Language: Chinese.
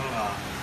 生啊。